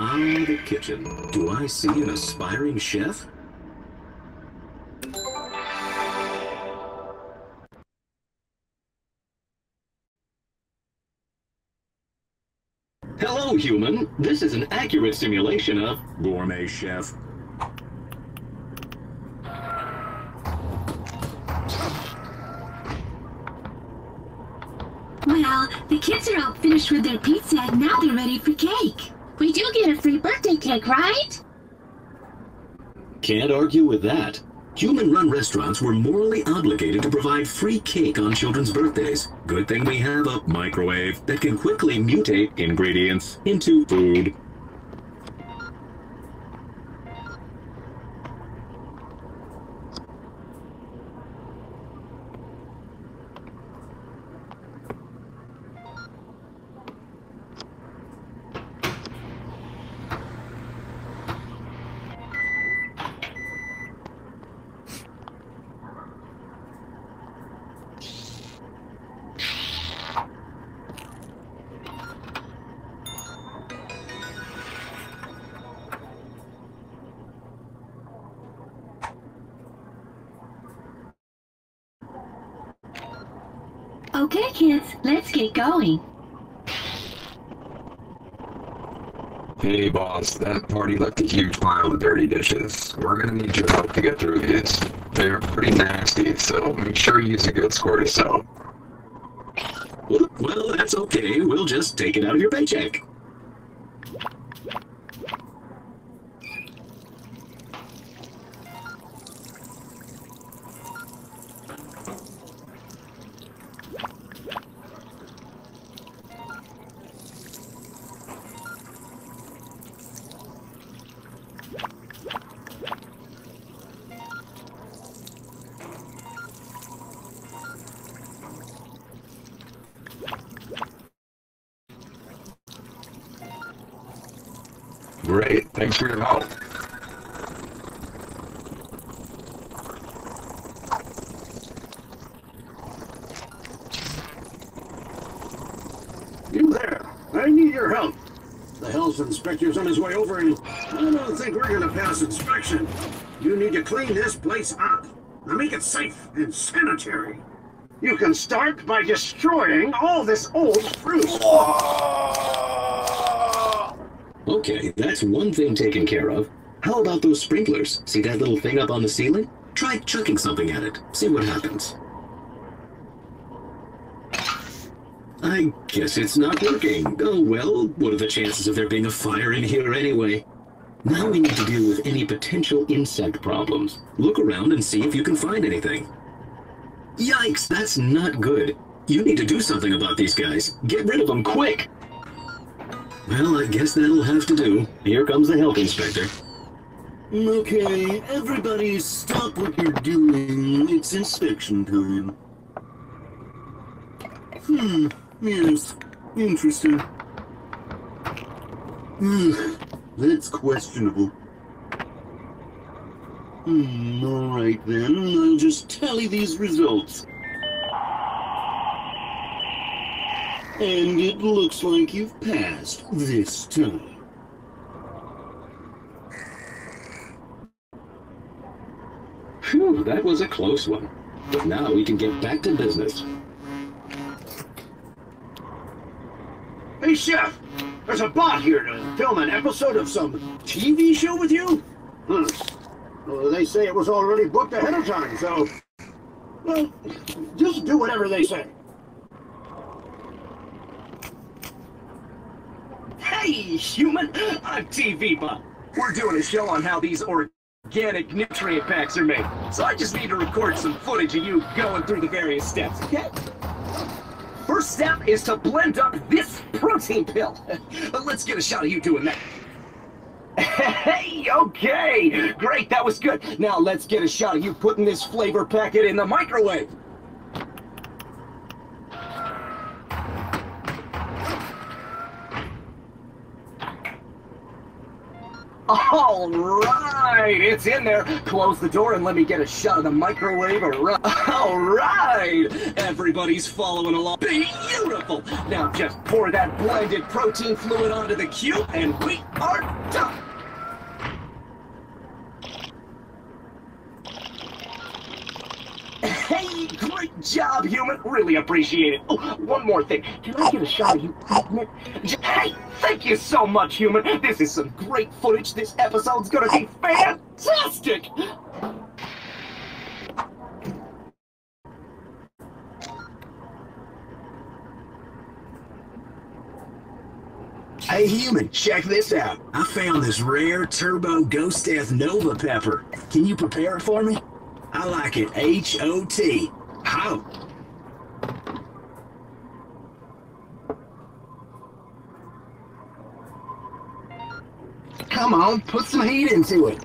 Ah, the kitchen. Do I see an aspiring chef? Hello, human. This is an accurate simulation of gourmet chef. Well, the kids are all finished with their pizza and now they're ready for cake. We do get a free birthday cake, right? Can't argue with that. Human-run restaurants were morally obligated to provide free cake on children's birthdays. Good thing we have a microwave that can quickly mutate ingredients into food. Okay, kids, let's get going. Hey boss, that party left a huge pile of dirty dishes. We're gonna need your help to get through these. They're pretty nasty, so make sure you use a good squirt of soap. Well, that's okay. We'll just take it out of your paycheck. Great, thanks for your help. You there! I need your help. The health inspector's on his way over and I don't think we're gonna pass inspection. You need to clean this place up. Now make it safe and sanitary. You can start by destroying all this old fruit. Okay, that's one thing taken care of. How about those sprinklers? See that little thing up on the ceiling? Try chucking something at it. See what happens. I guess it's not working. Oh well, what are the chances of there being a fire in here anyway? Now we need to deal with any potential insect problems. Look around and see if you can find anything. Yikes, that's not good. You need to do something about these guys. Get rid of them quick! Well, I guess that'll have to do. Here comes the health inspector. Okay, everybody stop what you're doing. It's inspection time. Hmm, yes, interesting. Hmm, that's questionable. Hmm, alright then, I'll just tally these results. And it looks like you've passed this time. Phew, that was a close one. But now we can get back to business. Hey, Chef! There's a bot here to film an episode of some TV show with you? Hmm. Well, they say it was already booked ahead of time, so... Well, just do whatever they say. Hey, human! I'm TV Bot. We're doing a show on how these organic nutrient packs are made. So I just need to record some footage of you going through the various steps, okay? First step is to blend up this protein pill. Let's get a shot of you doing that. Hey, okay! Great, that was good. Now let's get a shot of you putting this flavor packet in the microwave. All right, it's in there. Close the door and let me get a shot of the microwave. All right, everybody's following along. Beautiful. Now just pour that blended protein fluid onto the cube, and we are done. Job, human. Really appreciate it. Oh, one more thing. Can I get a shot of you? Hey, thank you so much, human. This is some great footage. This episode's gonna be fantastic. Hey, human, check this out. I found this rare Turbo Ghost Death Nova pepper. Can you prepare it for me? I like it H-O-T. Come on, put some heat into it.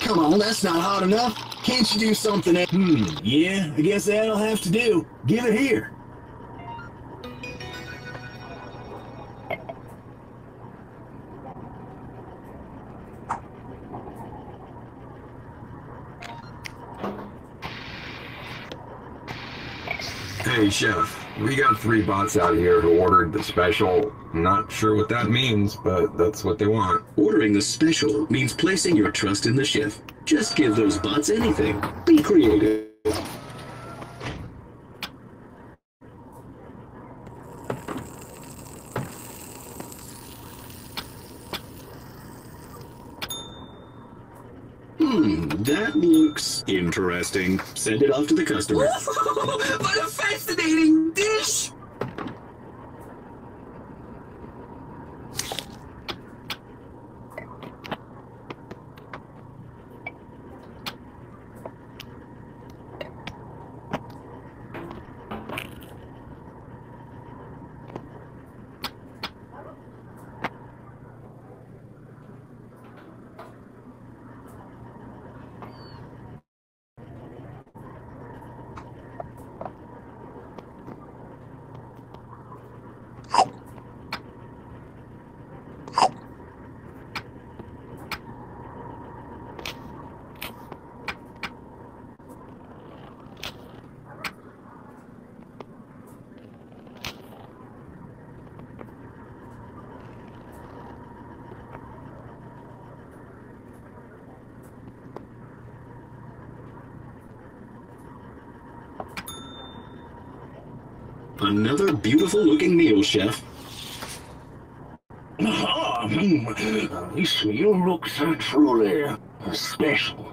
Come on, that's not hot enough. Can't you do something? Hmm, yeah, I guess that'll have to do. Give it here. Hey, Chef, we got three bots out here who ordered the special. Not sure what that means, but that's what they want. Ordering the special means placing your trust in the chef. Just give those bots anything. Be creative. Hmm, that interesting. Send it off to the customer. what a fascinating dish! Another beautiful looking meal, chef. Ah, hmm. This meal looks uh, truly special.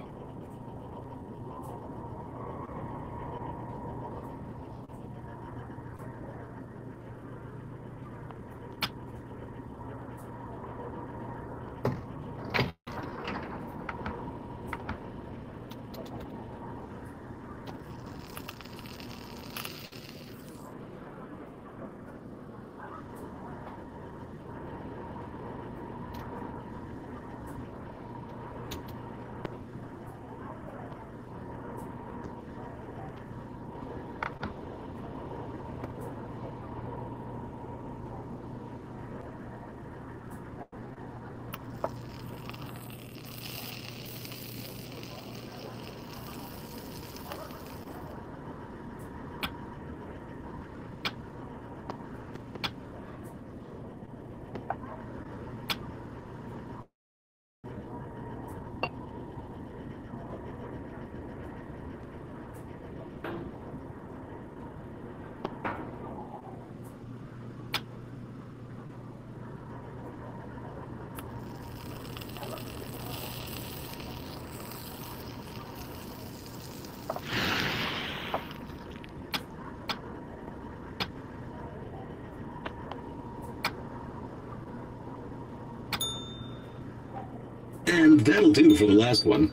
And that'll do for the last one.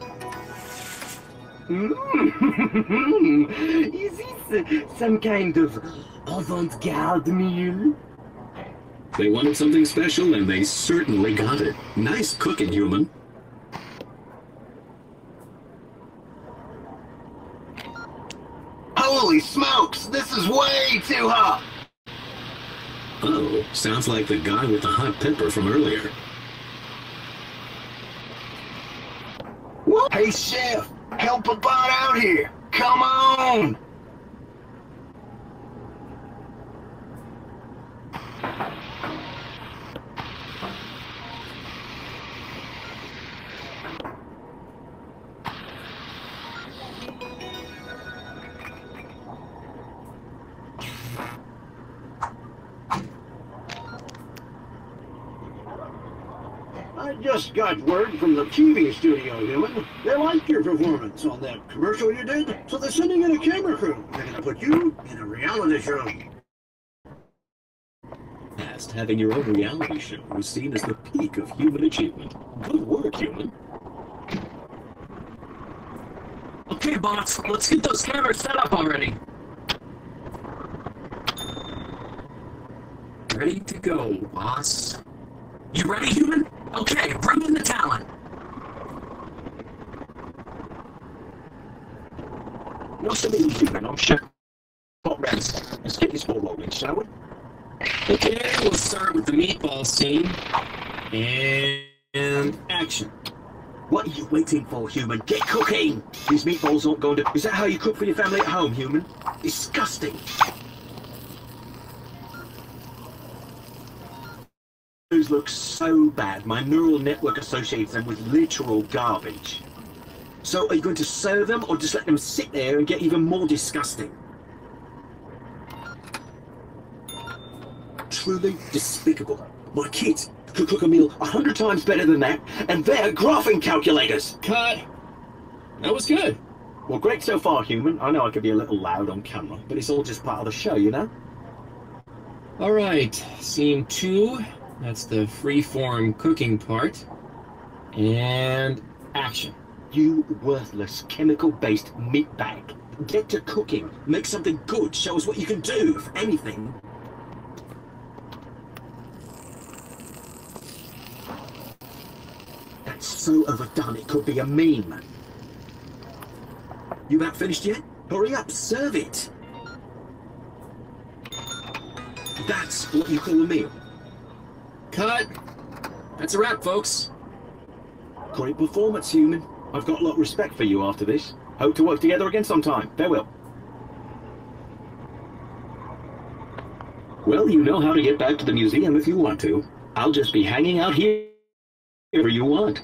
Is this uh, some kind of avant-garde meal? They wanted something special, and they certainly got it. Nice cooking, human. Holy smokes, this is way too hot! Oh, sounds like the guy with the hot pepper from earlier. What? Hey, chef, help a bot out here! Come on! Just got word from the TV studio, Human. They liked your performance on that commercial you did, so they're sending in a camera crew. They're gonna put you in a reality show. Past having your own reality show was seen as the peak of human achievement. Good work, human. Okay, boss, let's get those cameras set up already. Ready to go, boss. You ready, human? Okay, bring in the talent. Nice to meet human. I'm Chef Hot Reds. Let's get this ball rolling, shall we? Okay, we'll start with the meatball scene. And action. What are you waiting for, human? Get cooking! These meatballs aren't going to... Is that how you cook for your family at home, human? Disgusting! Those look so bad. My neural network associates them with literal garbage. So are you going to serve them or just let them sit there and get even more disgusting? Truly despicable. My kids could cook a meal a hundred times better than that, and they're graphing calculators! Cut. That was good. Well, great so far, human. I know I could be a little loud on camera, but it's all just part of the show, you know? All right, scene two. That's the free-form cooking part. And action. You worthless, chemical-based meatbag. Get to cooking. Make something good. Show us what you can do, if anything. That's so overdone, it could be a meme. You about finished yet? Hurry up, serve it. That's what you call a meal. Cut. That's a wrap, folks. Great performance, human. I've got a lot of respect for you after this. Hope to work together again sometime. Farewell. Well, you know how to get back to the museum if you want to. I'll just be hanging out here wherever you want.